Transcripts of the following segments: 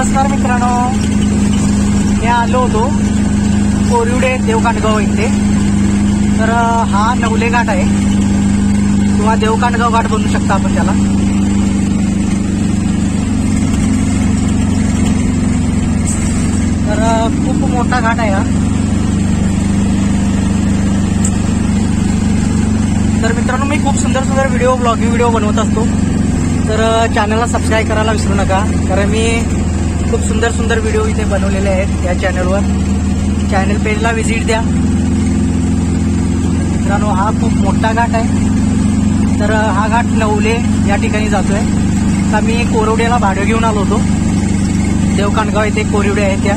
नमस्कार मित्रांनो. मी आलो होतो कोरिवडे देवकांडगाव इथे. तर हा नवले घाट आहे. किंवा देवकांडगाव घाट बनवू शकता आपण त्याला. तर खूप मोठा घाट आहे हा. तर मित्रांनो मी खूप सुंदर सुंदर व्हिडिओ ब्लॉगिंग व्हिडिओ बनवत असतो. तर चॅनलला सबस्क्राईब करायला विसरू नका. कारण मी खूप सुंदर सुंदर व्हिडिओ इथे बनवलेले आहेत या चॅनलवर चॅनल पेजला व्हिजिट द्या. मित्रांनो हा खूप मोठा घाट आहे. तर हा घाट नवले या ठिकाणी जातोय. तर मी कोरवड्याला भाडं घेऊन आलो होतो. देवकांडगाव इथे कोरिवडे आहे त्या.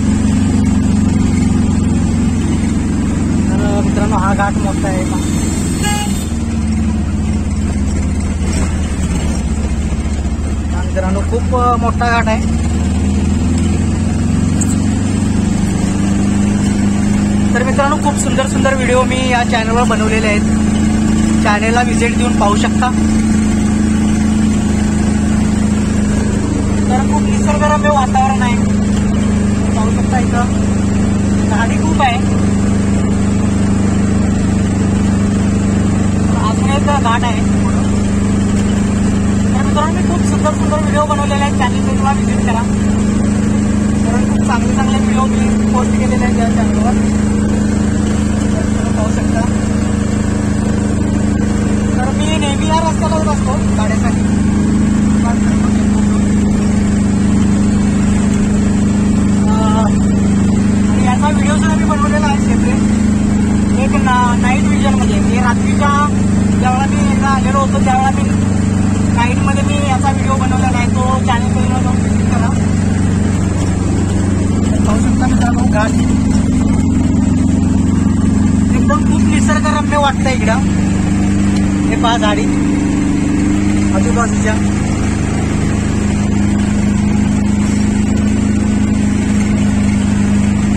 तर मित्रांनो हा घाट मोठा आहे. मित्रांनो खूप मोठा घाट आहे तर मित्रांनो खूप सुंदर सुंदर व्हिडिओ मी या चॅनलवर बनवलेले आहेत. चॅनलला व्हिजिट देऊन पाहू शकता. तर खूप निसर्गरम्य वातावरण आहे. पाहू शकता इथं. झाडी खूप आहे. अजून एक घाट आहे. तर मित्रांनो मी खूप सुंदर सुंदर व्हिडिओ बनवलेले आहेत. चॅनल तुम्हाला व्हिजिट करा. कारण खूप चांगले चांगले व्हिडिओ मी पोस्ट केलेले आहेत या चॅनलवर घाट एकदम खूप निसर्गरम्य वाटतं इकडं. हे पहा झाडी. आजूबाजूच्या.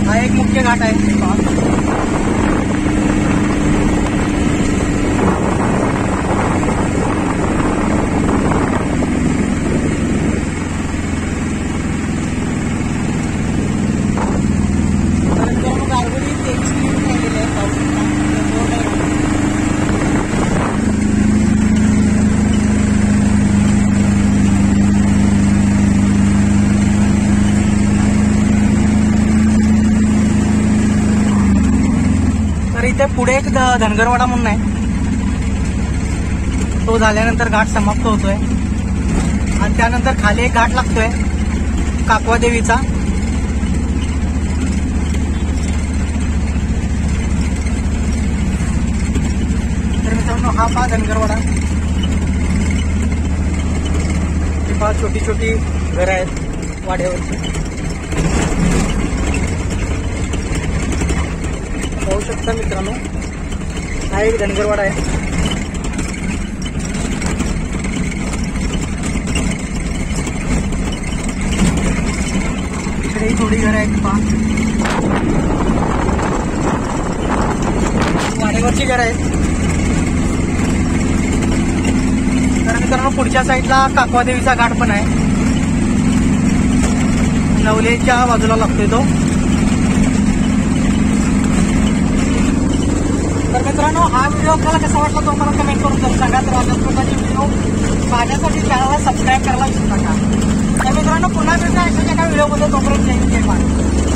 हा एक मुख्य घाट हे पहा. इथे पुढे एक धनगरवाडा म्हणून आहे. तो झाल्यानंतर घाट समाप्त होतोय. आणि त्यानंतर खाली एक घाट लागतोय काकवा देवीचा. तर मित्रांनो हा पहा धनगरवाडा. ही पहा छोटी छोटी घरं आहेत वाड्यावरची शकता मित्रांनो. हा एक धनगरवाडा आहे. इकडेही थोडी घरं आहेत पहा. वाडेवरची घरं आहेत. तर मित्रांनो पुढच्या साईडला काकवादेवीचा घाट पण आहे. नवलेच्या बाजूला लागतोय तो. मित्रांनो हा व्हिडिओ आपल्याला कसा वाटला तो मला कमेंट करून जर सांगा. तर अशाच प्रकारचे व्हिडिओ पाहण्यासाठी चॅनलला सबस्क्राईब करायला विसरू नका. तर मित्रांनो पुन्हा भेटणार अशाच एका व्हिडिओमध्ये तोपर्यंत जय जय